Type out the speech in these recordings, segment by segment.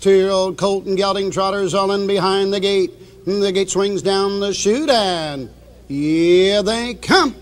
Two-year-old colt and gelding trotters all in behind the gate. And The gate swings down the chute and here they come.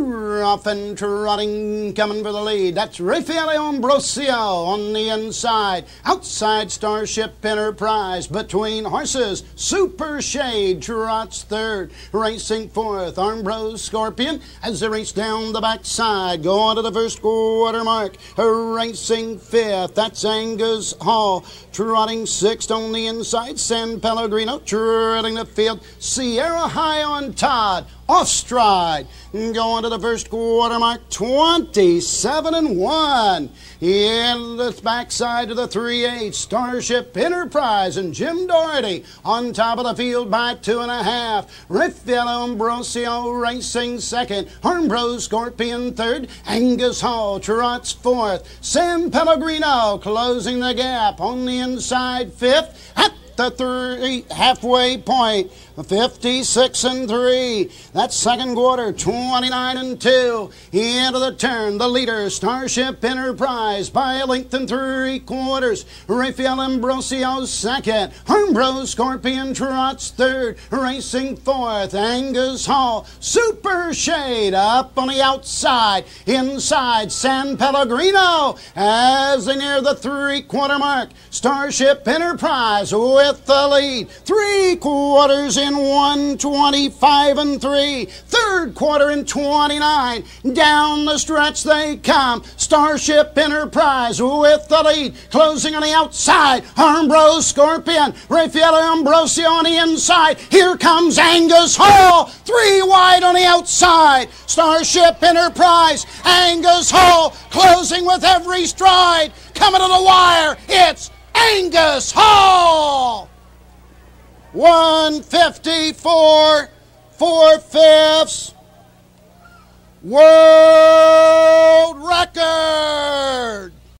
Off and trotting, coming for the lead. That's Raffaele Ambrosio on the inside. Outside Starship Enterprise between horses. Super Shade trots third. Racing fourth, Armbro Scorpion as they race down the backside. Go on to the first quarter mark. Racing fifth, that's Angus Hall. Trotting sixth on the inside. San Pellegrino treading the field. Sierra High on Todd off stride. Going to the first quarter mark, 27 and 1. In the backside to the 3 8, Starship Enterprise and Jim Doherty on top of the field by two and a half. Raffaele Ambrosio racing second. Armbro Scorpion third. Angus Hall trots fourth. San Pellegrino closing the gap on the inside fifth. At the three halfway 56 and 3. That's second quarter, 29 and 2. Into the turn, the leader, Starship Enterprise, by a length and three quarters. Raffaele Ambrosio second. Armbro Scorpion trots third. Racing fourth, Angus Hall. Super Shade up on the outside. Inside, San Pellegrino as they near the three quarter mark. Starship Enterprise with the lead. Three quarters in 125 and 3. Third quarter in 29. Down the stretch they come. Starship Enterprise with the lead. Closing on the outside. Armbro Scorpion. Raffaele Ambrosio on the inside. Here comes Angus Hall. Three wide on the outside. Starship Enterprise. Angus Hall closing with every stride. Coming to the wire. It's Angus Hall. 154, four fifths. World